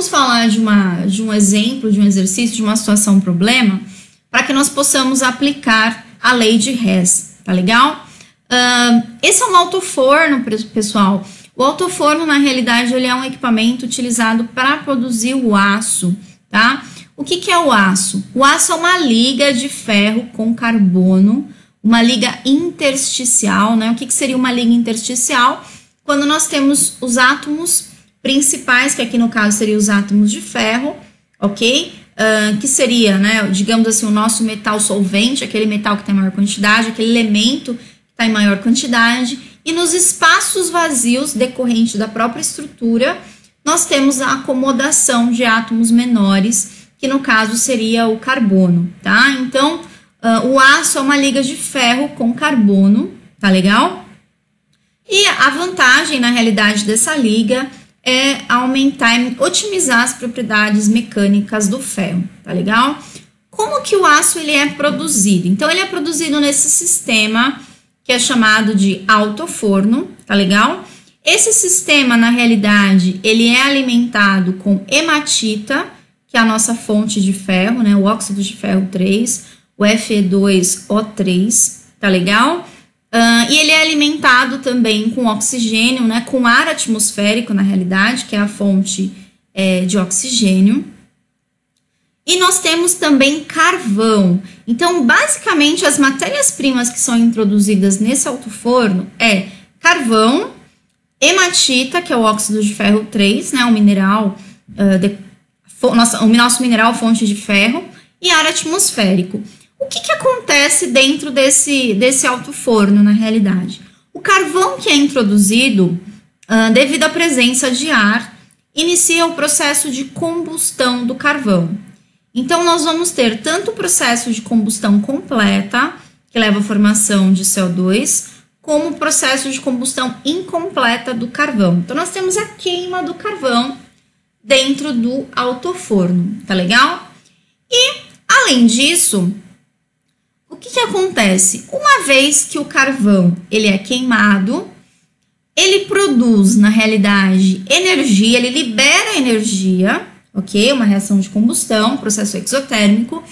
vamos falar de, uma, de um exemplo, de um exercício, de uma situação, um problema, para que nós possamos aplicar a lei de Hess, tá legal? Uh, esse é um autoforno, pessoal. O autoforno, na realidade, ele é um equipamento utilizado para produzir o aço, tá? O que, que é o aço? O aço é uma liga de ferro com carbono, uma liga intersticial, né? O que, que seria uma liga intersticial? Quando nós temos os átomos principais, que aqui no caso seriam os átomos de ferro, ok? Uh, que seria, né, digamos assim, o nosso metal solvente, aquele metal que tem maior quantidade, aquele elemento que está em maior quantidade, e nos espaços vazios decorrentes da própria estrutura, nós temos a acomodação de átomos menores, que no caso seria o carbono, tá? Então, uh, o aço é uma liga de ferro com carbono, tá legal? E a vantagem, na realidade, dessa liga é aumentar e otimizar as propriedades mecânicas do ferro, tá legal? Como que o aço ele é produzido? Então ele é produzido nesse sistema que é chamado de autoforno, tá legal? Esse sistema, na realidade, ele é alimentado com hematita, que é a nossa fonte de ferro, né? O óxido de ferro 3, o Fe2O3, tá legal? Uh, e ele é alimentado também com oxigênio, né, com ar atmosférico, na realidade, que é a fonte é, de oxigênio. E nós temos também carvão. Então, basicamente, as matérias-primas que são introduzidas nesse alto-forno é carvão, hematita, que é o óxido de ferro 3, né, um mineral, uh, de, nossa, o nosso mineral fonte de ferro, e ar atmosférico. O que, que acontece dentro desse, desse alto forno, na realidade? O carvão que é introduzido, uh, devido à presença de ar, inicia o processo de combustão do carvão. Então, nós vamos ter tanto o processo de combustão completa, que leva à formação de CO2, como o processo de combustão incompleta do carvão. Então, nós temos a queima do carvão dentro do autoforno, tá legal? E, além disso, que, que acontece? Uma vez que o carvão ele é queimado, ele produz, na realidade, energia, ele libera energia, ok? Uma reação de combustão, processo exotérmico,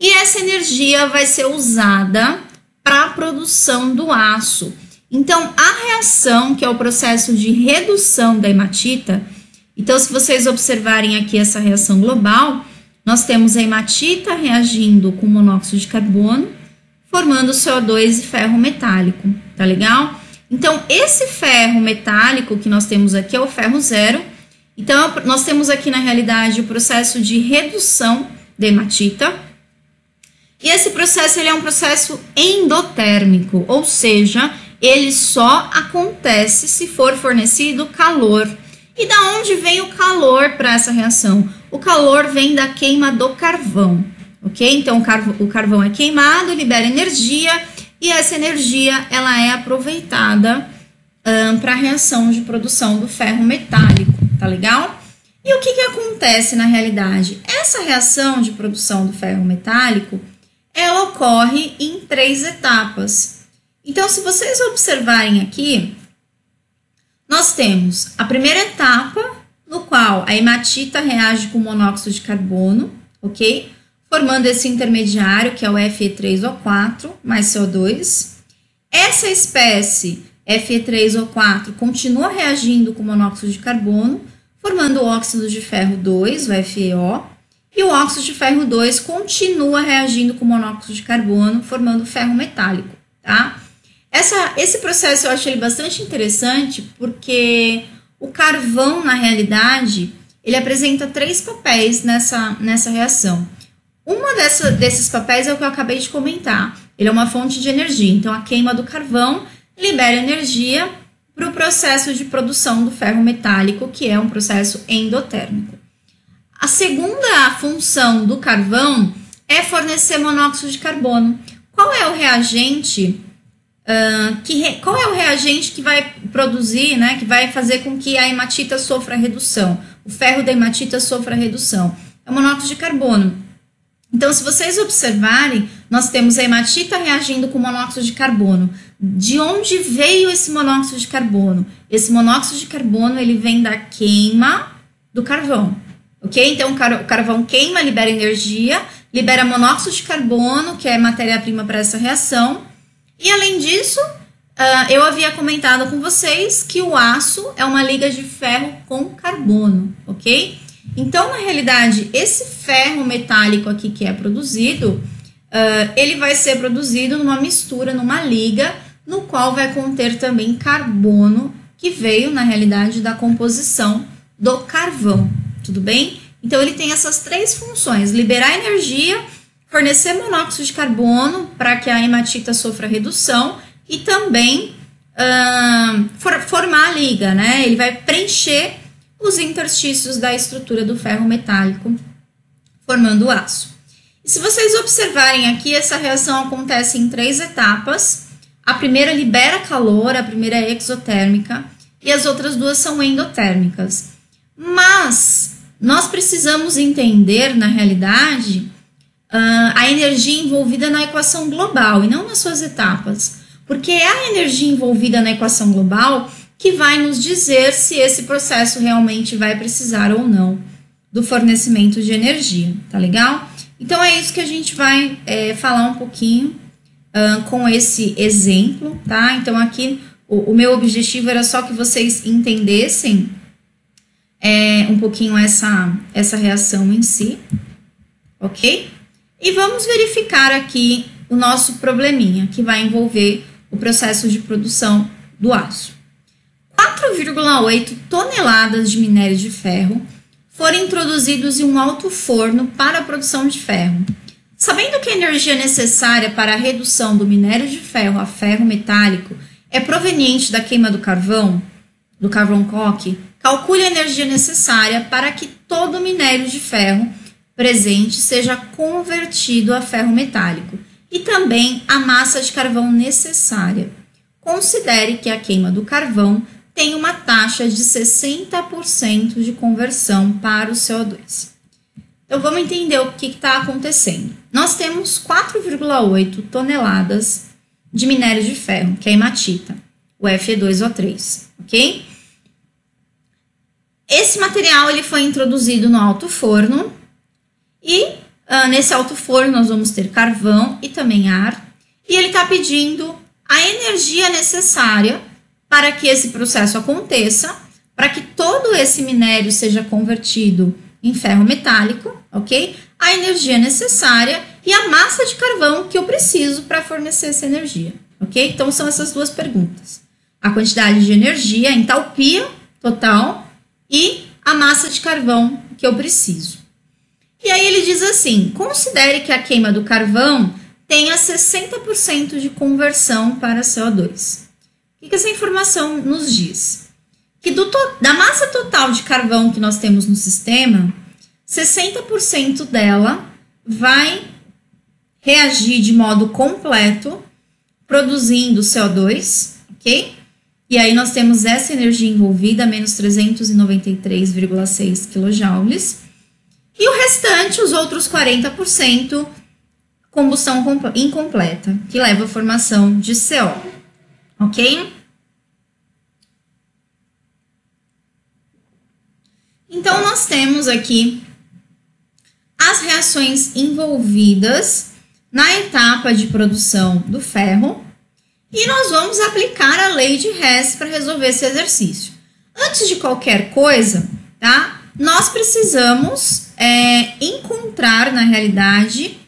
e essa energia vai ser usada para a produção do aço. Então, a reação, que é o processo de redução da hematita, então, se vocês observarem aqui essa reação global, nós temos a hematita reagindo com monóxido de carbono, formando CO2 e ferro metálico, tá legal? Então, esse ferro metálico que nós temos aqui é o ferro zero. Então, nós temos aqui na realidade o processo de redução de hematita. E esse processo ele é um processo endotérmico, ou seja, ele só acontece se for fornecido calor. E da onde vem o calor para essa reação? O calor vem da queima do carvão ok? Então, o carvão é queimado, libera energia e essa energia ela é aproveitada um, para a reação de produção do ferro metálico, tá legal? E o que, que acontece na realidade? Essa reação de produção do ferro metálico ela ocorre em três etapas. Então, se vocês observarem aqui, nós temos a primeira etapa, no qual a hematita reage com monóxido de carbono, ok? Formando esse intermediário, que é o Fe3O4 mais CO2. Essa espécie Fe3O4 continua reagindo com monóxido de carbono, formando o óxido de ferro 2, o FeO, e o óxido de ferro 2 continua reagindo com monóxido de carbono, formando ferro metálico, tá? Essa, esse processo eu achei bastante interessante porque o carvão, na realidade, ele apresenta três papéis nessa, nessa reação. Uma dessa, desses papéis é o que eu acabei de comentar. Ele é uma fonte de energia. Então, a queima do carvão libera energia para o processo de produção do ferro metálico, que é um processo endotérmico. A segunda função do carvão é fornecer monóxido de carbono. Qual é o reagente uh, que re, qual é o reagente que vai produzir, né, que vai fazer com que a hematita sofra redução, o ferro da hematita sofra redução? É o monóxido de carbono. Então, se vocês observarem, nós temos a hematita reagindo com monóxido de carbono. De onde veio esse monóxido de carbono? Esse monóxido de carbono ele vem da queima do carvão, ok? Então, o carvão queima, libera energia, libera monóxido de carbono, que é matéria-prima para essa reação. E além disso, uh, eu havia comentado com vocês que o aço é uma liga de ferro com carbono, ok? Então, na realidade, esse ferro metálico aqui que é produzido, uh, ele vai ser produzido numa mistura, numa liga, no qual vai conter também carbono, que veio, na realidade, da composição do carvão, tudo bem? Então, ele tem essas três funções: liberar energia, fornecer monóxido de carbono para que a hematita sofra redução e também uh, for, formar a liga, né? Ele vai preencher os interstícios da estrutura do ferro metálico, formando o aço. E se vocês observarem aqui, essa reação acontece em três etapas. A primeira libera calor, a primeira é exotérmica, e as outras duas são endotérmicas. Mas nós precisamos entender, na realidade, a energia envolvida na equação global e não nas suas etapas. Porque a energia envolvida na equação global que vai nos dizer se esse processo realmente vai precisar ou não do fornecimento de energia, tá legal? Então é isso que a gente vai é, falar um pouquinho uh, com esse exemplo, tá? Então aqui o, o, meu objetivo era só que vocês entendessem é, um pouquinho essa, essa reação em si, ok? E vamos verificar aqui o nosso probleminha, que vai envolver o processo de produção do aço. 4,8 toneladas de minério de ferro foram introduzidos em um alto forno para a produção de ferro. Sabendo que a energia necessária para a redução do minério de ferro a ferro metálico é proveniente da queima do carvão, do carvão coque, calcule a energia necessária para que todo o minério de ferro presente seja convertido a ferro metálico e também a massa de carvão necessária. Considere que a queima do carvão tem uma taxa de 60% de conversão para o CO2. Então vamos entender o que está acontecendo. Nós temos 4,8 toneladas de minério de ferro, que é hematita, o Fe2O3, ok? Esse material ele foi introduzido no alto forno e uh, nesse alto forno nós vamos ter carvão e também ar. E ele está pedindo a energia necessária para que esse processo aconteça, para que todo esse minério seja convertido em ferro metálico, ok? A energia necessária e a massa de carvão que eu preciso para fornecer essa energia, ok? Então são essas duas perguntas: a quantidade de energia, a entalpia total e a massa de carvão que eu preciso. E aí ele diz assim: considere que a queima do carvão tenha 60% de conversão para CO2 que, que essa informação nos diz? Que do da massa total de carvão que nós temos no sistema, 60% dela vai reagir de modo completo, produzindo CO2, ok? E aí nós temos essa energia envolvida, menos 393,6 kJ. E o restante, os outros 40%, combustão incompleta, que leva à formação de CO, ok? Então, nós temos aqui as reações envolvidas na etapa de produção do ferro e nós vamos aplicar a lei de Hess para resolver esse exercício. Antes de qualquer coisa, tá? Nós precisamos é, encontrar na realidade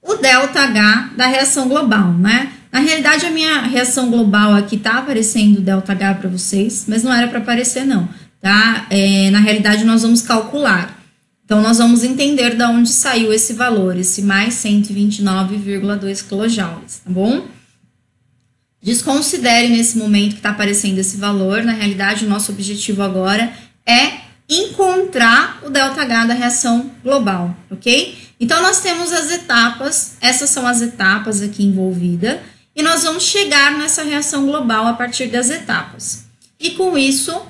o ΔH da reação global, né? Na realidade, a minha reação global aqui tá aparecendo ΔH para vocês, mas não era para aparecer, não tá? É, na realidade, nós vamos calcular. Então, nós vamos entender de onde saiu esse valor, esse mais 129,2 kJ, tá bom? Desconsidere nesse momento que está aparecendo esse valor. Na realidade, o nosso objetivo agora é encontrar o ΔH da reação global, ok? Então, nós temos as etapas, essas são as etapas aqui envolvidas, e nós vamos chegar nessa reação global a partir das etapas. E com isso,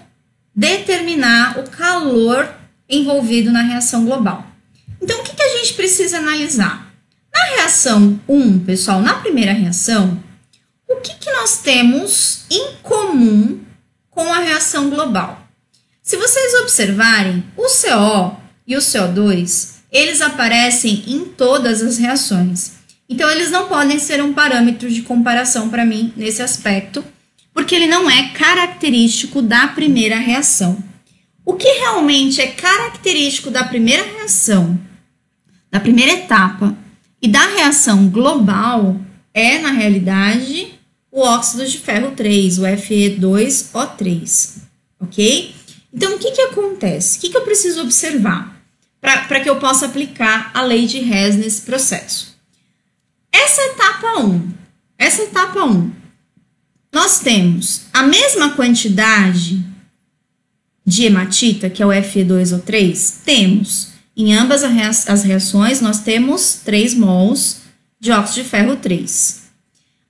determinar o calor envolvido na reação global. Então, o que, que a gente precisa analisar? Na reação 1, pessoal, na primeira reação, o que, que nós temos em comum com a reação global? Se vocês observarem, o CO e o CO2, eles aparecem em todas as reações. Então, eles não podem ser um parâmetro de comparação para mim nesse aspecto, porque ele não é característico da primeira reação. O que realmente é característico da primeira reação, da primeira etapa e da reação global é, na realidade, o óxido de ferro 3, o Fe2O3, ok? Então, o que, que acontece? O que, que eu preciso observar para que eu possa aplicar a lei de Hess nesse processo? Essa etapa 1, essa etapa 1, nós temos a mesma quantidade de hematita, que é o Fe2O3, temos em ambas as reações, nós temos 3 mols de óxido de ferro 3.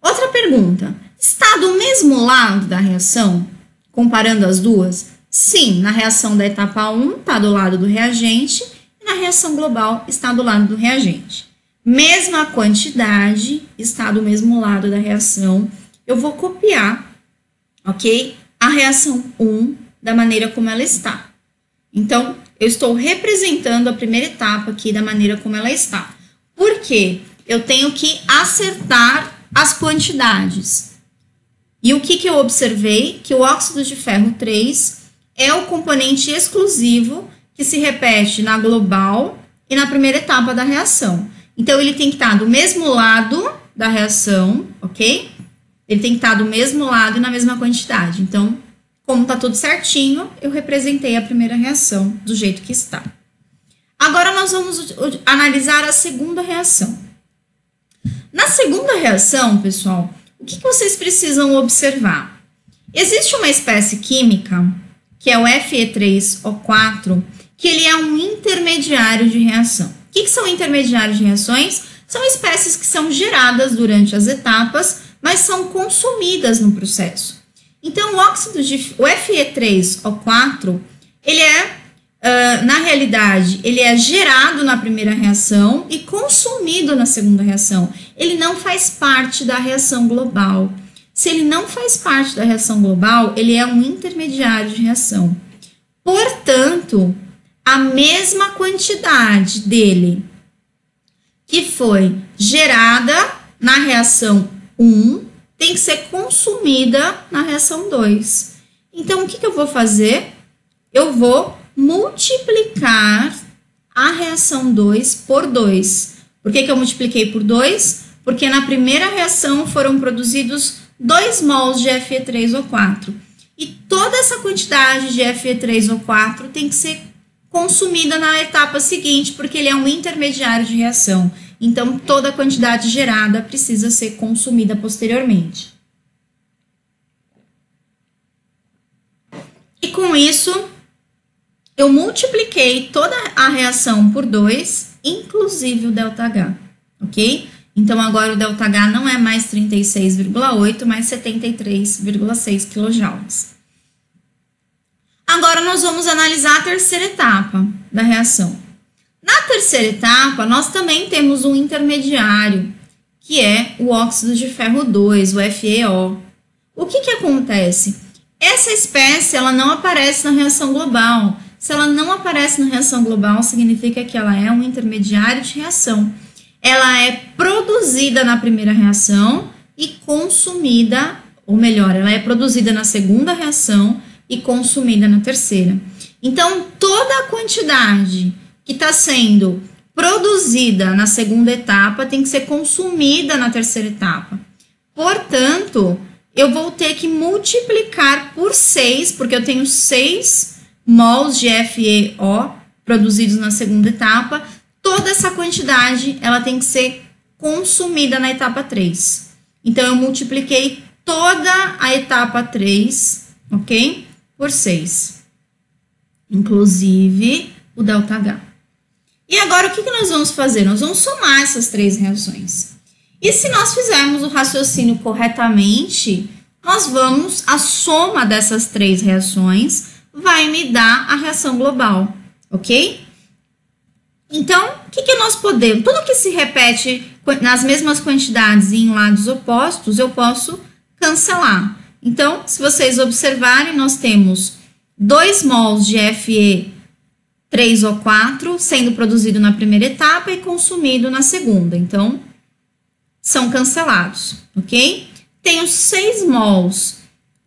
Outra pergunta: está do mesmo lado da reação, comparando as duas? Sim, na reação da etapa 1 está do lado do reagente e na reação global está do lado do reagente. Mesma quantidade está do mesmo lado da reação. Eu vou copiar, ok? A reação 1 da maneira como ela está. Então, eu estou representando a primeira etapa aqui da maneira como ela está. Por quê? Eu tenho que acertar as quantidades. E o que, que eu observei? Que o óxido de ferro 3 é o componente exclusivo que se repete na global e na primeira etapa da reação. Então, ele tem que estar do mesmo lado da reação, ok? Ele tem que estar do mesmo lado e na mesma quantidade. Então, como está tudo certinho, eu representei a primeira reação do jeito que está. Agora nós vamos analisar a segunda reação. Na segunda reação, pessoal, o que, vocês precisam observar? Existe uma espécie química, que é o Fe3O4, que ele é um intermediário de reação. O que, que são intermediários de reações? São espécies que são geradas durante as etapas, mas são consumidas no processo. Então, o óxido de o Fe3O4, ele é, uh, na realidade, ele é gerado na primeira reação e consumido na segunda reação. Ele não faz parte da reação global. Se ele não faz parte da reação global, ele é um intermediário de reação. Portanto, a mesma quantidade dele que foi gerada na reação 1 tem que ser consumida na reação 2. Então, o que, que eu vou fazer? Eu vou multiplicar a reação 2 por 2. Por que, que eu multipliquei por 2? Porque na primeira reação foram produzidos 2 mols de Fe3O4. E toda essa quantidade de Fe3O4 tem que ser consumida na etapa seguinte, porque ele é um intermediário de reação. Então, toda a quantidade gerada precisa ser consumida posteriormente. E com isso, eu multipliquei toda a reação por 2, inclusive o ΔH, ok? Então, agora o ΔH não é mais 36,8, mas 73,6 kJ. Agora, nós vamos analisar a terceira etapa da reação. Na terceira etapa, nós também temos um intermediário, que é o óxido de ferro 2, o FeO. O que, que acontece? Essa espécie ela não aparece na reação global. Se ela não aparece na reação global, significa que ela é um intermediário de reação. Ela é produzida na primeira reação e consumida, ou melhor, ela é produzida na segunda reação e consumida na terceira. Então, toda a quantidade que está sendo produzida na segunda etapa tem que ser consumida na terceira etapa. Portanto, eu vou ter que multiplicar por 6, porque eu tenho 6 mols de FeO produzidos na segunda etapa. Toda essa quantidade ela tem que ser consumida na etapa 3. Então, eu multipliquei toda a etapa 3, ok? Por 6. Inclusive o ΔH. E agora o que, que nós vamos fazer? Nós vamos somar essas três reações. E se nós fizermos o raciocínio corretamente, nós vamos, a soma dessas três reações vai me dar a reação global, ok? Então, o que, que nós podemos? Tudo que se repete nas mesmas quantidades e em lados opostos, eu posso cancelar. Então, se vocês observarem, nós temos 2 mols de Fe 3O4 sendo produzido na primeira etapa e consumido na segunda. Então, são cancelados, ok? Tenho 6 mols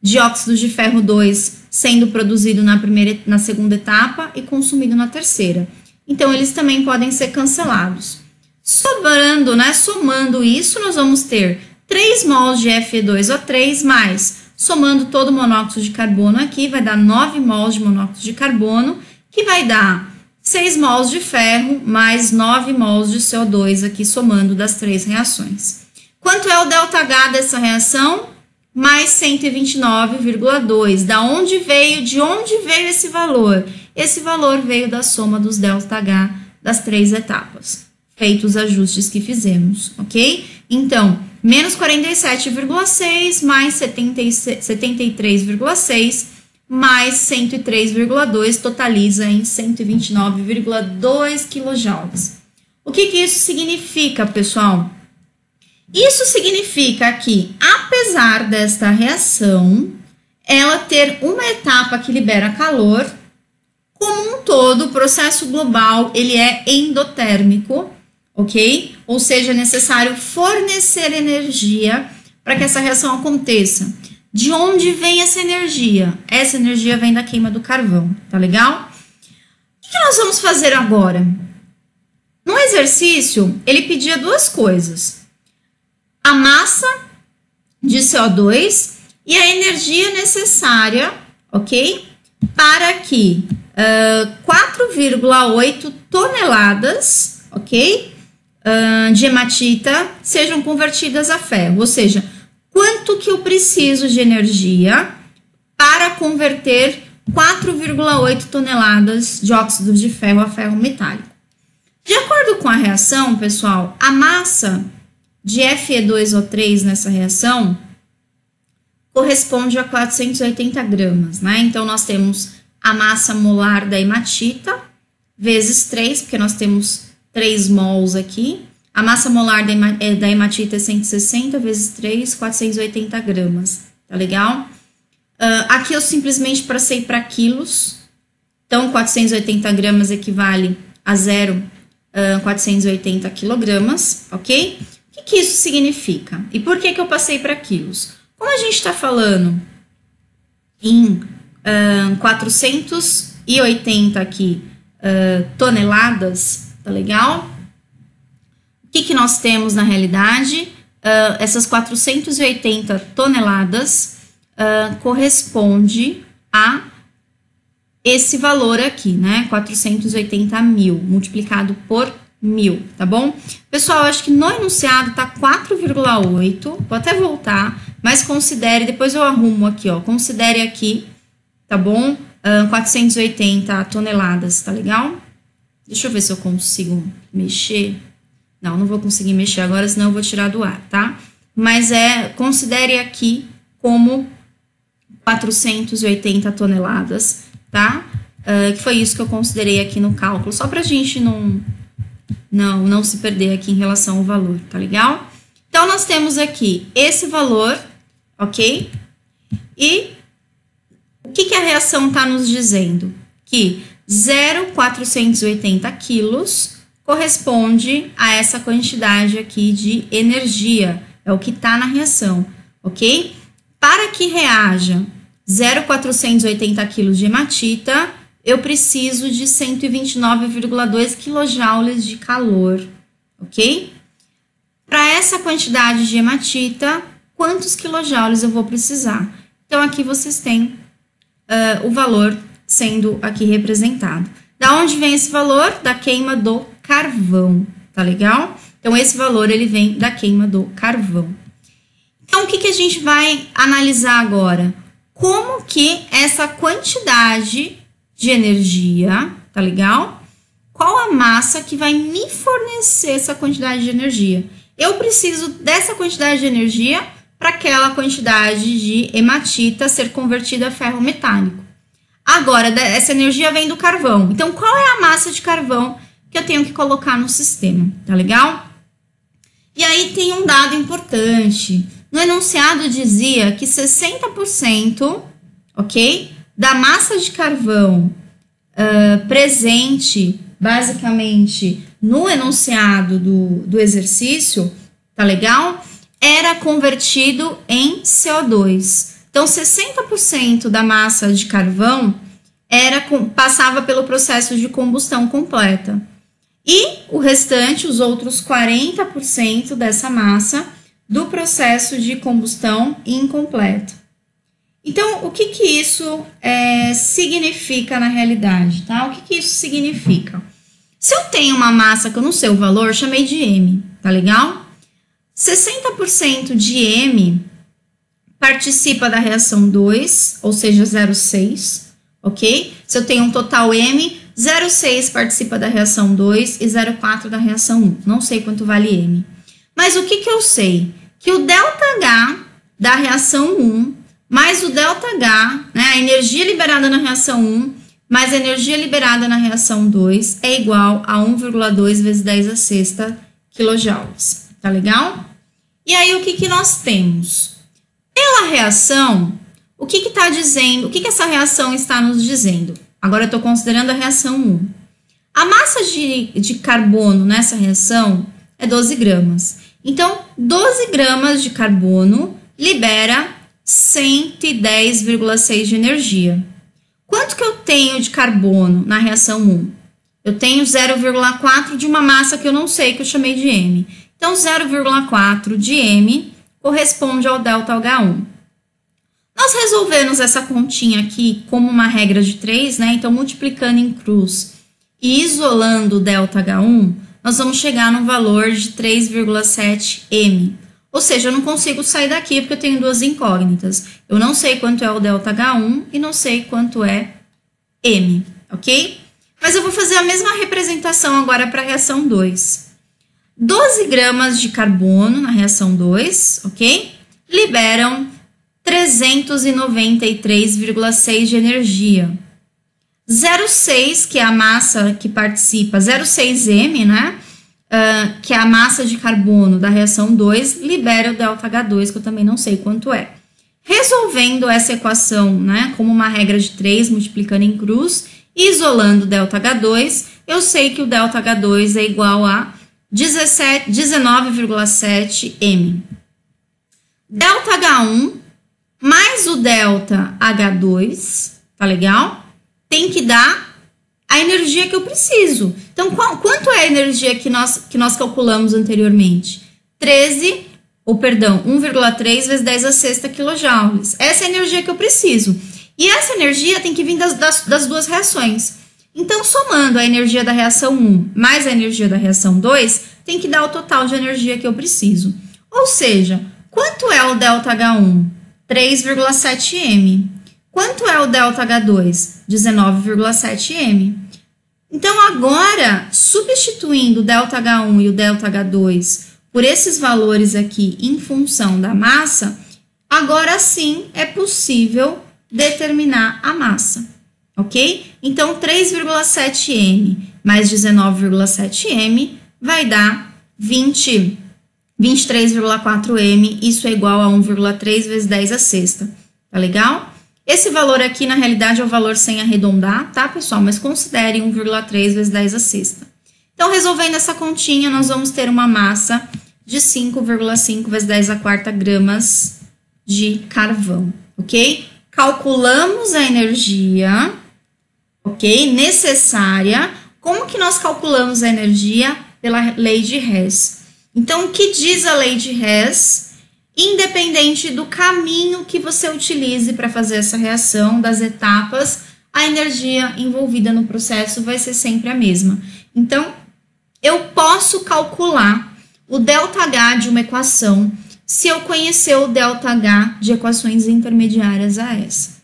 de óxido de ferro 2 sendo produzido na primeira na segunda etapa e consumido na terceira. Então, eles também podem ser cancelados. Sobrando, né, somando isso, nós vamos ter 3 mols de Fe2O3 mais, somando todo o monóxido de carbono aqui, vai dar 9 mols de monóxido de carbono, que vai dar 6 mols de ferro mais 9 mols de CO2 aqui, somando das três reações. Quanto é o ΔH dessa reação? Mais 129,2. Da onde veio? De onde veio esse valor? Esse valor veio da soma dos ΔH das três etapas, feitos os ajustes que fizemos, ok? Então, menos 47,6 mais 73,6 mais 103,2 totaliza em 129,2 kJ. O que, que isso significa, pessoal? Isso significa que, apesar desta reação, ela ter uma etapa que libera calor, como um todo, o processo global ele é endotérmico, ok? Ou seja, é necessário fornecer energia para que essa reação aconteça. De onde vem essa energia? Essa energia vem da queima do carvão, tá legal? O que nós vamos fazer agora? No exercício, ele pedia duas coisas: a massa de CO2 e a energia necessária, ok? Para que uh, 4,8 toneladas, ok? De hematita sejam convertidas a ferro, ou seja, quanto que eu preciso de energia para converter 4,8 toneladas de óxido de ferro a ferro metálico. De acordo com a reação, pessoal, a massa de Fe2O3 nessa reação corresponde a 480 gramas, né? Então, nós temos a massa molar da hematita vezes 3, porque nós temos 3 mols aqui, a massa molar é, da hematita é 160 vezes 3, 480 gramas. Tá legal? Uh, aqui eu simplesmente passei para quilos. Então, 480 gramas equivale a 0,480 uh, quilogramas, ok? O que, que, isso significa? E por que, que eu passei para quilos? Como a gente está falando em uh, 480 aqui uh, toneladas, tá legal? que, que nós temos na realidade? Uh, essas 480 toneladas uh, corresponde a esse valor aqui, né? 480 mil multiplicado por mil, tá bom? Pessoal, acho que no enunciado tá 4,8, vou até voltar, mas considere, depois eu arrumo aqui, ó, considere aqui, tá bom? Uh, 480 toneladas, tá legal? Deixa eu ver se eu consigo mexer. Não, não vou conseguir mexer agora, senão eu vou tirar do ar, tá? Mas é, considere aqui como 480 toneladas, tá? Uh, que foi isso que eu considerei aqui no cálculo, só pra gente não, não, não se perder aqui em relação ao valor, tá legal? Então, nós temos aqui esse valor, ok? E o que, que a reação está nos dizendo? Que 0,480 quilos corresponde a essa quantidade aqui de energia, é o que está na reação, ok? Para que reaja 0,480 kg de hematita, eu preciso de 129,2 kJ de calor, ok? Para essa quantidade de hematita, quantos quilojoules eu vou precisar? Então, aqui vocês têm uh, o valor sendo aqui representado. Da onde vem esse valor? Da queima do carvão, tá legal? Então, esse valor ele vem da queima do carvão. Então, o que, que a gente vai analisar agora? Como que essa quantidade de energia, tá legal? Qual a massa que vai me fornecer essa quantidade de energia? Eu preciso dessa quantidade de energia para aquela quantidade de hematita ser convertida a ferro metálico. Agora, essa energia vem do carvão. Então, qual é a massa de carvão que eu tenho que colocar no sistema, tá legal? E aí tem um dado importante. No enunciado dizia que 60%, ok, da massa de carvão uh, presente, basicamente, no enunciado do, do exercício, tá legal? Era convertido em CO2. Então, 60% da massa de carvão era passava pelo processo de combustão completa. E o restante, os outros 40% dessa massa, do processo de combustão incompleto. Então, o que, que isso é, significa na realidade, tá? O que, que isso significa? Se eu tenho uma massa que eu não sei o valor, chamei de M, tá legal? 60% de M participa da reação 2, ou seja, 0,6, ok? Se eu tenho um total M, 0,6 participa da reação 2 e 0,4 da reação 1. Não sei quanto vale M. Mas o que, que eu sei? Que o ΔH da reação 1 mais o ΔH, né, a energia liberada na reação 1 mais a energia liberada na reação 2 é igual a 1,2 vezes 10 a sexta quilojoules. Tá legal? E aí, o que, que nós temos? Pela reação, o que está dizendo? O que, que essa reação está nos dizendo? Agora eu estou considerando a reação 1. A massa de, de carbono nessa reação é 12 gramas. Então, 12 gramas de carbono libera 110,6 de energia. Quanto que eu tenho de carbono na reação 1? Eu tenho 0,4 de uma massa que eu não sei, que eu chamei de M. Então, 0,4 de M corresponde ao ΔH1. Nós resolvemos essa continha aqui como uma regra de 3, né? Então, multiplicando em cruz e isolando o ΔH1, nós vamos chegar no valor de 3,7 m. Ou seja, eu não consigo sair daqui porque eu tenho duas incógnitas. Eu não sei quanto é o ΔH1 e não sei quanto é m, ok? Mas eu vou fazer a mesma representação agora para a reação 2. 12 gramas de carbono na reação 2, ok? Liberam 393,6 de energia. 0,6, que é a massa que participa, 0,6m, né? Uh, que é a massa de carbono da reação 2, libera o ΔH2, que eu também não sei quanto é. Resolvendo essa equação, né, como uma regra de 3, multiplicando em cruz, isolando o ΔH2, eu sei que o ΔH2 é igual a 19,7 m. ΔH1 mais o delta H2, tá legal? Tem que dar a energia que eu preciso. Então, qual, quanto é a energia que nós, que nós calculamos anteriormente? 13, ou perdão, 1,3 vezes 10 a sexta quilojoules. Essa é a energia que eu preciso. E essa energia tem que vir das, das, das duas reações. Então, somando a energia da reação 1 mais a energia da reação 2, tem que dar o total de energia que eu preciso. Ou seja, quanto é o ΔH1? 3,7m. Quanto é o ΔH2? 19,7m. Então, agora, substituindo o ΔH1 e o ΔH2 por esses valores aqui em função da massa, agora sim é possível determinar a massa, ok? Então, 3,7m mais 19,7m vai dar 20 23,4m, isso é igual a 1,3 vezes 10 a sexta, tá legal? Esse valor aqui, na realidade, é o valor sem arredondar, tá, pessoal? Mas considere 1,3 vezes 10 a sexta. Então, resolvendo essa continha, nós vamos ter uma massa de 5,5 vezes 10 a quarta gramas de carvão, ok? Calculamos a energia, ok? Necessária. Como que nós calculamos a energia? Pela lei de Hess. Então, o que diz a lei de Hess? Independente do caminho que você utilize para fazer essa reação, das etapas, a energia envolvida no processo vai ser sempre a mesma. Então, eu posso calcular o ΔH de uma equação se eu conhecer o ΔH de equações intermediárias a essa.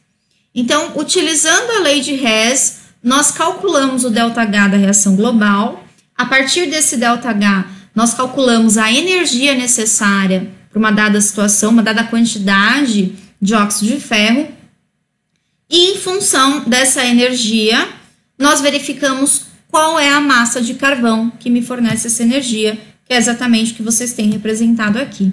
Então, utilizando a lei de Hess, nós calculamos o ΔH da reação global. A partir desse ΔH, nós calculamos a energia necessária para uma dada situação, uma dada quantidade de óxido de ferro, e em função dessa energia, nós verificamos qual é a massa de carvão que me fornece essa energia, que é exatamente o que vocês têm representado aqui.